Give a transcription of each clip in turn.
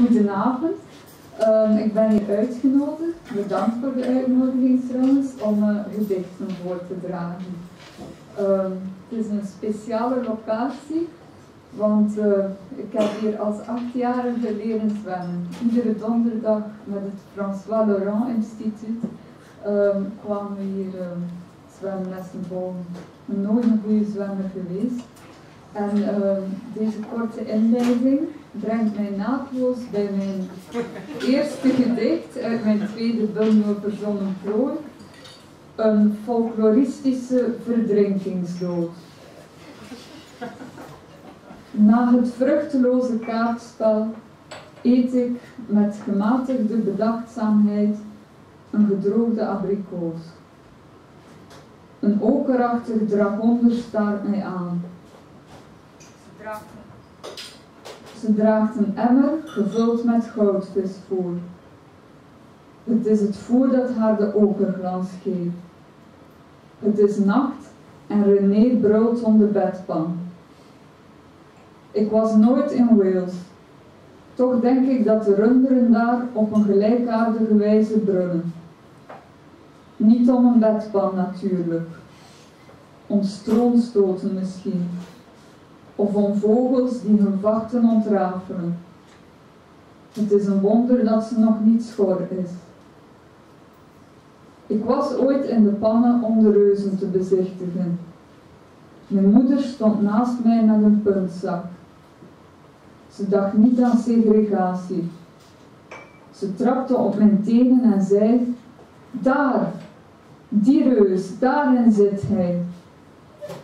Goedenavond. Um, ik ben hier uitgenodigd, bedankt voor de uitnodiging trouwens, om uh, gedichten voor te dragen. Um, het is een speciale locatie, want uh, ik heb hier als achtjarige leren zwemmen. Iedere donderdag met het François Laurent Instituut um, kwamen we hier zwemlessen volgen. Nooit een goede zwemmer geweest. En deze korte inleiding brengt mij naadloos bij mijn eerste gedicht uit mijn tweede bundel Verzonnen Plooi, een folkloristische verdrinkingsdood. Na het vruchteloze kaartspel eet ik met gematigde bedachtzaamheid een gedroogde abrikoos. Een okerachtig dragonder staart mij aan. Ze draagt ze draagt een emmer gevuld met goudvisvoer. Het is het voer dat haar de okerglans geeft. Het is nacht en René brood om de bedpan. Ik was nooit in Wales. Toch denk ik dat de runderen daar op een gelijkaardige wijze brunnen. Niet om een bedpan natuurlijk. Om stroomstoten misschien of om vogels die hun vachten ontrafelen. Het is een wonder dat ze nog niet schor is. Ik was ooit in de pannen om de reuzen te bezichtigen. Mijn moeder stond naast mij met een puntzak. Ze dacht niet aan segregatie. Ze trapte op mijn tenen en zei: Daar, die reus, daarin zit hij.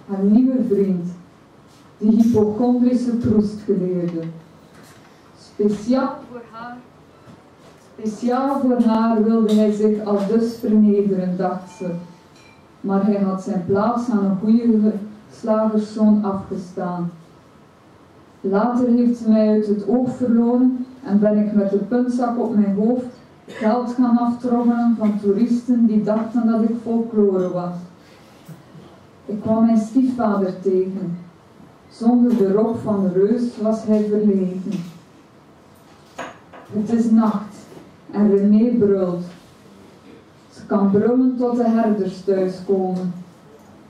Haar nieuwe vriend de hypochondrische proestgeleerde. Speciaal voor haar, speciaal voor haar wilde hij zich al dus vernederen, dacht ze. Maar hij had zijn plaats aan een goede slagerszoon afgestaan. Later heeft ze mij uit het oog verloren en ben ik met de puntzak op mijn hoofd geld gaan aftroggelen van toeristen die dachten dat ik folklore was. Ik kwam mijn stiefvader tegen. Zonder de rok van reus was hij verlegen. Het is nacht en René brult. Ze kan brullen tot de herders thuiskomen,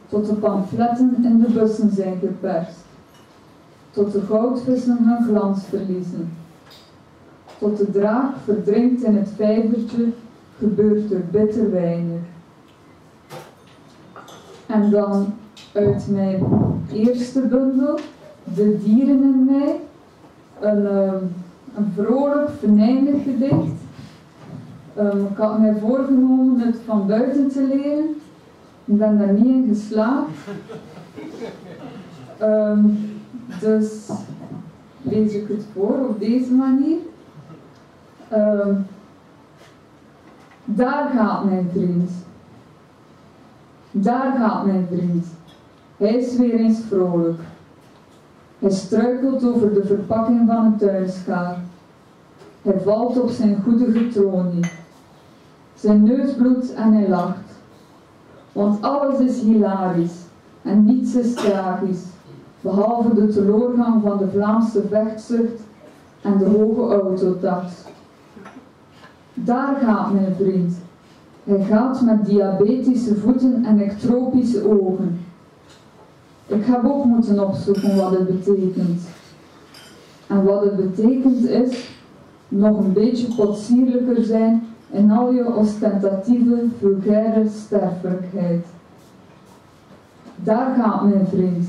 tot de pamfletten in de bussen zijn geperst, tot de goudvissen hun glans verliezen. Tot de draak verdrinkt in het vijvertje gebeurt er bitter weinig. En dan uit mijn eerste bundel, De dieren in mij. Een, um, een vrolijk, venijnig gedicht. Um, ik had mij voorgenomen het van buiten te leren. Ik ben daar niet in geslaagd. Um, dus lees ik het voor op deze manier. daar gaat mijn vriend. Daar gaat mijn vriend. Hij is weer eens vrolijk. Hij struikelt over de verpakking van een tuinschaar. Hij valt op zijn goede tronie. Zijn neus bloedt en hij lacht. Want alles is hilarisch en niets is tragisch, behalve de teleurgang van de Vlaamse vechtzucht en de hoge autotax. Daar gaat mijn vriend. Hij gaat met diabetische voeten en ectropische ogen. Ik heb ook moeten opzoeken wat het betekent. En wat het betekent is nog een beetje potsierlijker zijn in al je ostentatieve, vulgaire sterfelijkheid. Daar gaat mijn vriend.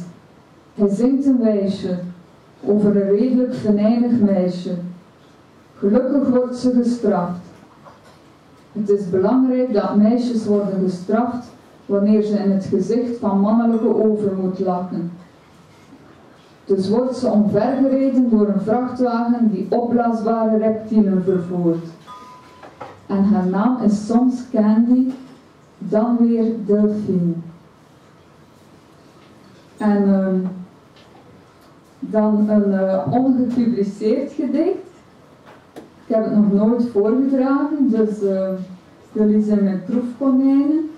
Hij zingt een wijsje over een redelijk venijnig meisje. Gelukkig wordt ze gestraft. Het is belangrijk dat meisjes worden gestraft wanneer ze in het gezicht van mannelijke overmoed lachen. Dus wordt ze omvergereden door een vrachtwagen die opblaasbare reptielen vervoert. En haar naam is soms Candy, dan weer Delphine. En uh, dan een uh, ongepubliceerd gedicht. Ik heb het nog nooit voorgedragen, dus uh, jullie zijn mijn proefkonijnen.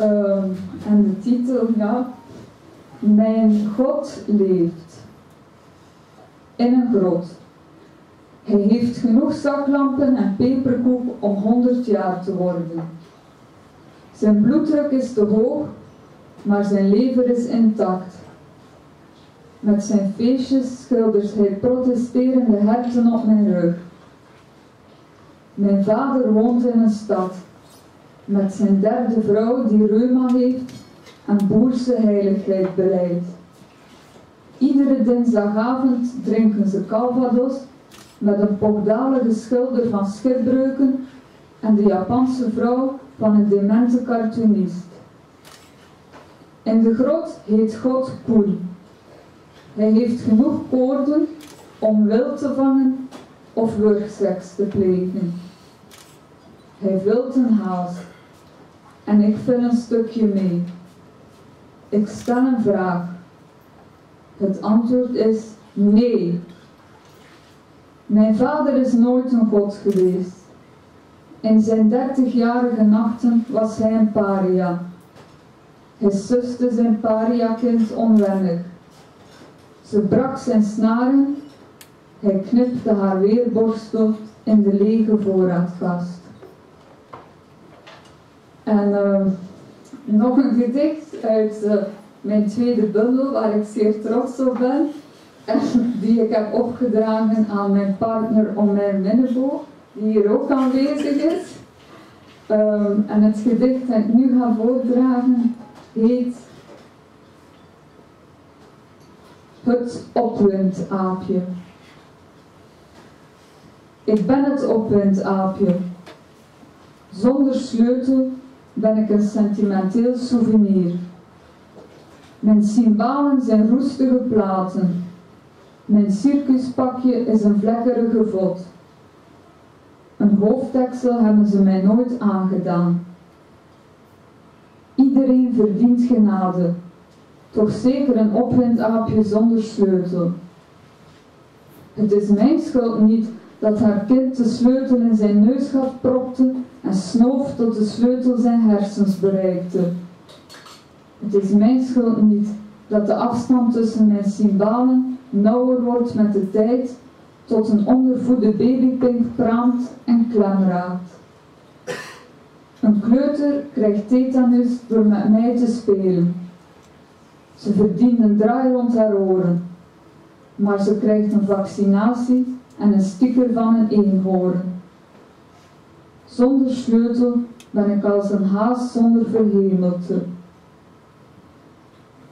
Um, en de titel gaat Mijn God leeft. In een grot. Hij heeft genoeg zaklampen en peperkoek om 100 jaar te worden. Zijn bloeddruk is te hoog, maar zijn lever is intact. Met zijn feestjes schildert hij protesterende herten op mijn rug. Mijn vader woont in een stad met zijn derde vrouw die reuma heeft en boerse heiligheid beleidt. Iedere dinsdagavond drinken ze calvados met een pokdalige schilder van schipbreuken en de Japanse vrouw van een demente cartoonist. In de grot heet God Poel. Hij heeft genoeg koorden om wild te vangen of wurgseks te plegen. Hij vult een haas en ik vul een stukje mee. Ik stel een vraag. Het antwoord is nee. Mijn vader is nooit een god geweest. In zijn dertigjarige nachten was hij een paria. Hij suste zijn paria-kind onwennig. Ze brak zijn snaren, hij knipte haar weerborstel in de lege voorraadkast. En uh, nog een gedicht uit uh, mijn tweede bundel, waar ik zeer trots op ben. En die ik heb opgedragen aan mijn partner Omer Minneboog, die hier ook aanwezig is. Um, en het gedicht dat ik nu ga voordragen heet Het opwindaapje. Ik ben het opwindaapje. Zonder sleutel ben ik een sentimenteel souvenir. Mijn cymbalen zijn roestige platen. Mijn circuspakje is een vlekkerige vod. Een hoofddeksel hebben ze mij nooit aangedaan. Iedereen verdient genade, toch zeker een opwindaapje zonder sleutel. Het is mijn schuld niet dat haar kind de sleutel in zijn neusgat propte en snoof tot de sleutel zijn hersens bereikte. Het is mijn schuld niet dat de afstand tussen mijn cymbalen nauwer wordt met de tijd tot een ondervoede babypink praamt en klem raakt. Een kleuter krijgt tetanus door met mij te spelen. Ze verdient een draai rond haar oren, maar ze krijgt een vaccinatie en een sticker van een eenhoorn. Zonder sleutel ben ik als een haas zonder verhemelte.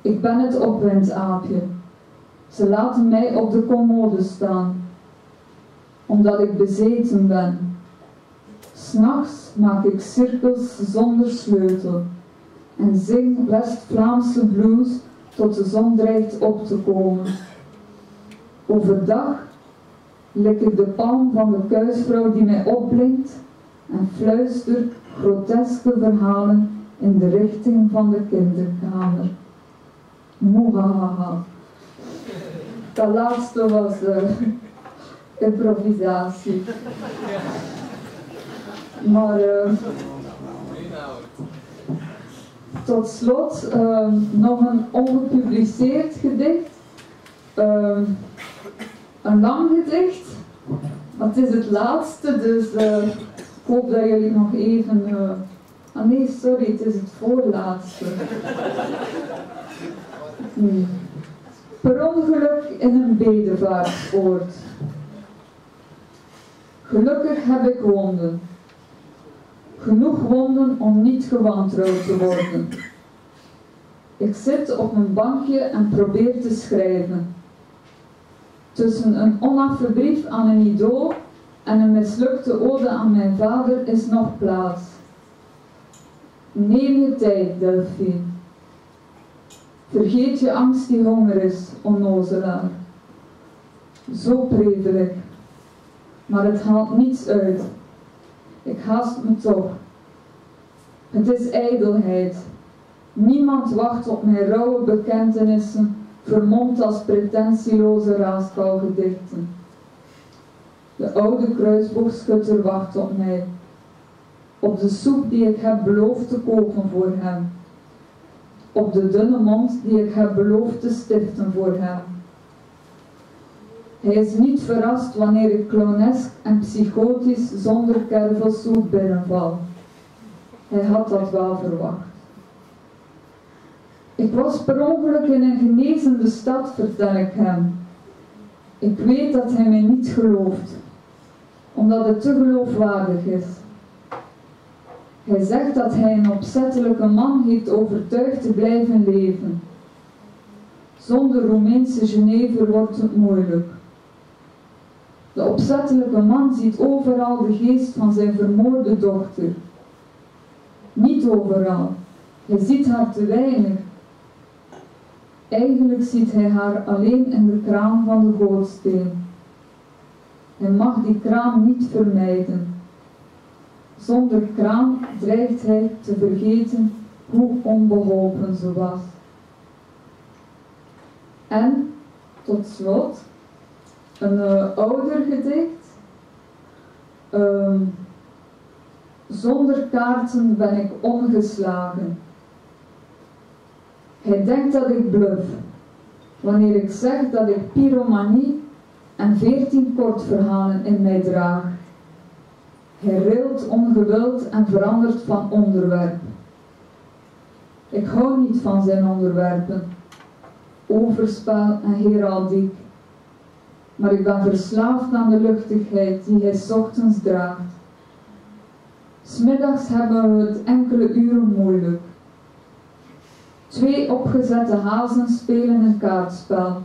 Ik ben het opwindaapje. Ze laten mij op de commode staan, omdat ik bezeten ben. S'nachts maak ik cirkels zonder sleutel en zing West-Vlaamse blues tot de zon dreigt op te komen. Overdag lik ik de palm van de kuisvrouw die mij opblinkt en fluister groteske verhalen in de richting van de kinderkamer. Moehaha. Dat laatste was uh, improvisatie. Maar uh, tot slot uh, nog een ongepubliceerd gedicht. Een lang gedicht. Het is het laatste, dus ik hoop dat jullie nog even... Uh... Ah nee, sorry, het is het voorlaatste. Hmm. Per ongeluk in een bedevaartsoord. Gelukkig heb ik wonden. Genoeg wonden om niet gewantrouwd te worden. Ik zit op een bankje en probeer te schrijven. Tussen een onaffe brief aan een idool en een mislukte ode aan mijn vader is nog plaats. Neem je tijd, Delphine. Vergeet je angst die honger is, onnozelaar. Zo prevelig. Maar het haalt niets uit. Ik haast me toch. Het is ijdelheid. Niemand wacht op mijn rauwe bekentenissen, vermomd als pretentieloze raaskalgedichten. De oude kruisboogschutter wacht op mij. Op de soep die ik heb beloofd te koken voor hem. Op de dunne mond die ik heb beloofd te stiften voor hem. Hij is niet verrast wanneer ik clownesk en psychotisch zonder kervelsoep binnenval. Hij had dat wel verwacht. Ik was per ongeluk in een genezende stad, vertel ik hem. Ik weet dat hij mij niet gelooft, omdat het te geloofwaardig is. Hij zegt dat hij een opzettelijke man heeft overtuigd te blijven leven. Zonder Roemeense Genever wordt het moeilijk. De opzettelijke man ziet overal de geest van zijn vermoorde dochter. Niet overal. Hij ziet haar te weinig. Eigenlijk ziet hij haar alleen in de kraan van de gootsteen. Hij mag die kraan niet vermijden. Zonder kraan dreigt hij te vergeten hoe onbeholpen ze was. En tot slot een uh, ouder gedicht. Ehm, zonder kaarten ben ik ongeslagen. Hij denkt dat ik bluff wanneer ik zeg dat ik pyromanie en veertien kortverhalen in mij draag. Hij rilt ongewild en verandert van onderwerp. Ik hou niet van zijn onderwerpen, overspel en heraldiek, maar ik ben verslaafd aan de luchtigheid die hij ochtends draagt. Smiddags hebben we het enkele uren moeilijk. Twee opgezette hazen spelen een kaartspel.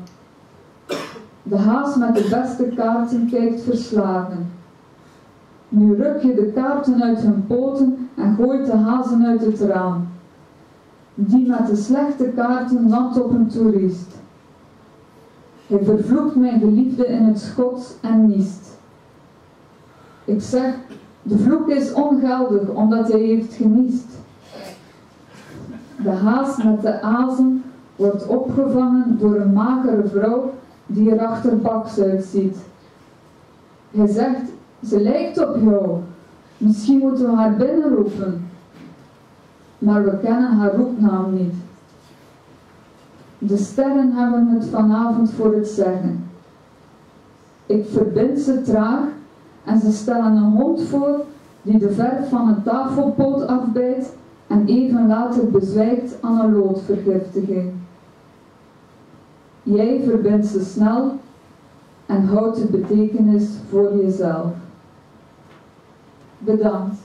De haas met de beste kaarten kijkt verslagen. Nu ruk je de kaarten uit hun poten en gooit de hazen uit het raam. Die met de slechte kaarten landt op een toerist. Hij vervloekt mijn geliefde in het Schots en niest. Ik zeg, de vloek is ongeldig omdat hij heeft geniest. De haas met de azen wordt opgevangen door een magere vrouw die er achterbaks uitziet. Hij zegt, ze lijkt op jou. Misschien moeten we haar binnenroepen. Maar we kennen haar roepnaam niet. De sterren hebben het vanavond voor het zeggen. Ik verbind ze traag en ze stellen een hond voor die de verf van een tafelpoot afbijt en even later bezwijkt aan een loodvergiftiging. Jij verbindt ze snel en houdt de betekenis voor jezelf. Bedankt.